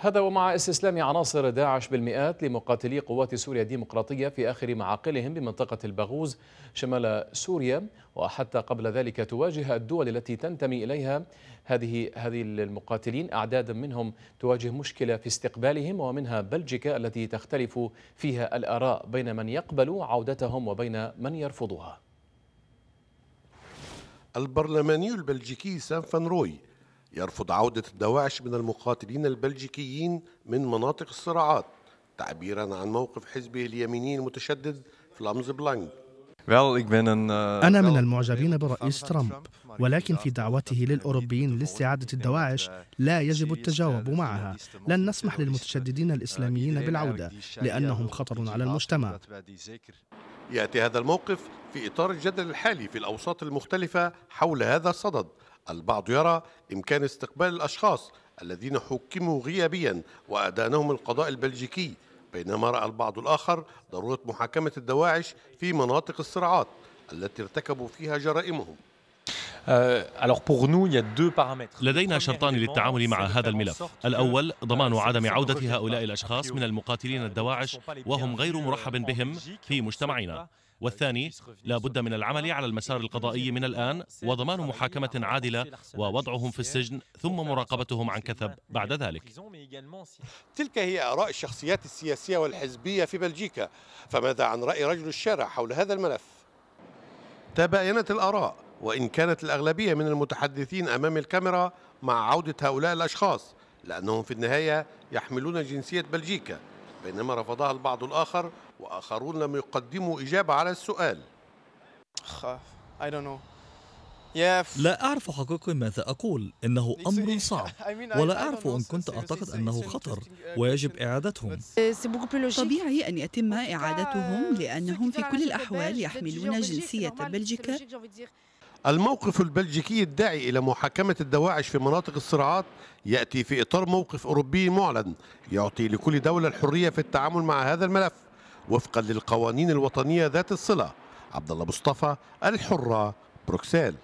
هذا ومع استسلام عناصر داعش بالمئات لمقاتلي قوات سوريا الديمقراطية في آخر معاقلهم بمنطقة البغوز شمال سوريا وحتى قبل ذلك تواجه الدول التي تنتمي إليها هذه هذه المقاتلين. أعداد منهم تواجه مشكلة في استقبالهم ومنها بلجيكا التي تختلف فيها الآراء بين من يقبل عودتهم وبين من يرفضها. البرلماني البلجيكي سان فان روي يرفض عودة الدواعش من المقاتلين البلجيكيين من مناطق الصراعات تعبيرا عن موقف حزبه اليميني المتشدد فلامز بيلانغ. أنا من المعجبين برئيس ترامب ولكن في دعوته للأوروبيين لاستعادة الدواعش لا يجب التجاوب معها. لن نسمح للمتشددين الإسلاميين بالعودة لأنهم خطر على المجتمع. يأتي هذا الموقف في إطار الجدل الحالي في الأوساط المختلفة حول هذا الصدد. البعض يرى إمكان استقبال الأشخاص الذين حكموا غيابيا وأدانهم القضاء البلجيكي بينما رأى البعض الآخر ضرورة محاكمة الدواعش في مناطق الصراعات التي ارتكبوا فيها جرائمهم. لدينا شرطان للتعامل مع هذا الملف. الأول ضمان عدم عودة هؤلاء الأشخاص من المقاتلين الدواعش وهم غير مرحب بهم في مجتمعنا. والثاني لا بد من العمل على المسار القضائي من الآن وضمان محاكمة عادلة ووضعهم في السجن ثم مراقبتهم عن كثب بعد ذلك تلك هي آراء الشخصيات السياسية والحزبية في بلجيكا فماذا عن رأي رجل الشارع حول هذا الملف؟ تباينت الآراء وإن كانت الأغلبية من المتحدثين أمام الكاميرا مع عودة هؤلاء الأشخاص لأنهم في النهاية يحملون جنسية بلجيكا بينما رفضها البعض الآخر وآخرون لم يقدموا إجابة على السؤال. لا أعرف حقيقة ماذا أقول. إنه أمر صعب. ولا أعرف إن كنت أعتقد أنه خطر ويجب إعادتهم. طبيعي أن يتم إعادتهم لأنهم في كل الأحوال يحملون جنسية بلجيكا. الموقف البلجيكي الداعي إلى محاكمة الدواعش في مناطق الصراعات يأتي في إطار موقف أوروبي معلن يعطي لكل دولة الحرية في التعامل مع هذا الملف. وفقا للقوانين الوطنية ذات الصلة. عبد الله مصطفى الحرة بروكسل